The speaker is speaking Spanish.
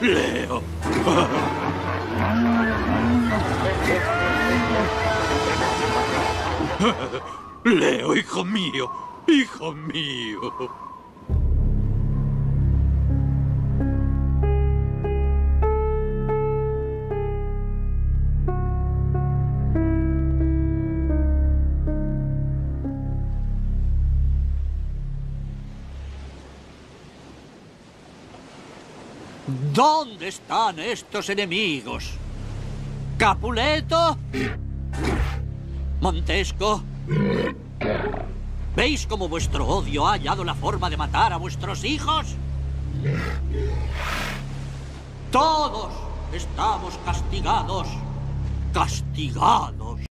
Leo. Leo, hijo mío, hijo mío. ¿Dónde están estos enemigos? ¿Capuleto? ¿Montesco? ¿Veis cómo vuestro odio ha hallado la forma de matar a vuestros hijos? Todos estamos castigados. Castigados.